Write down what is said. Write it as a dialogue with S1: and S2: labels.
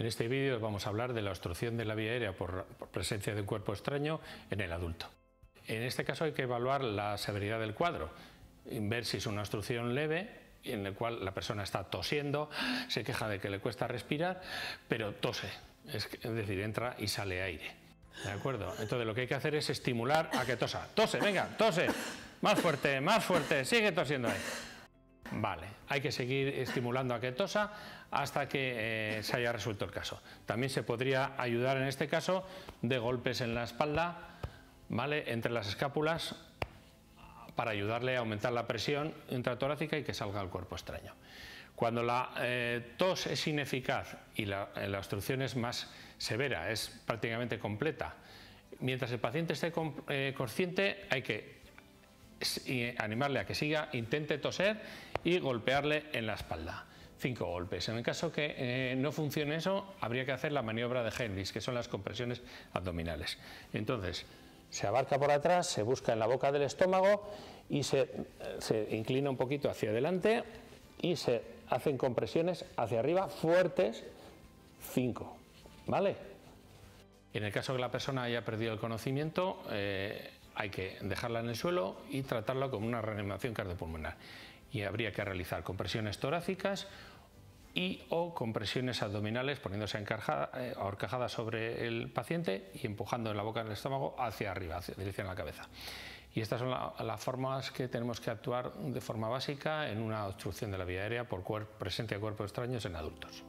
S1: En este vídeo vamos a hablar de la obstrucción de la vía aérea por, presencia de un cuerpo extraño en el adulto. En este caso hay que evaluar la severidad del cuadro, ver si es una obstrucción leve en la cual la persona está tosiendo, se queja de que le cuesta respirar, pero tose, es, decir, entra y sale aire. ¿De acuerdo? Entonces lo que hay que hacer es estimular a que tosa. Tose, venga, tose. Más fuerte, más fuerte, sigue tosiendo ahí. Vale, hay que seguir estimulando a que tosa hasta que eh, se haya resuelto el caso. También se podría ayudar en este caso de golpes en la espalda, ¿vale? entre las escápulas para ayudarle a aumentar la presión intratorácica y que salga el cuerpo extraño. Cuando la eh, tos es ineficaz y la, la, obstrucción es más severa, es prácticamente completa, mientras el paciente esté eh, consciente hay que animarle a que siga, intente toser y golpearle en la espalda. Cinco golpes. En el caso que eh, no funcione eso, habría que hacer la maniobra de Henrys, que son las compresiones abdominales. Entonces, se abarca por atrás, se busca en la boca del estómago y se, se inclina un poquito hacia adelante y se hacen compresiones hacia arriba fuertes, cinco. ¿Vale? En el caso que la persona haya perdido el conocimiento, eh, hay que dejarla en el suelo y tratarla como una reanimación cardiopulmonar. Y habría que realizar compresiones torácicas y o compresiones abdominales poniéndose eh, ahorcajada sobre el paciente y empujando la boca del estómago hacia arriba, hacia dirección a la cabeza. Y estas son las formas que tenemos que actuar de forma básica en una obstrucción de la vía aérea por presencia de cuerpos extraños en adultos.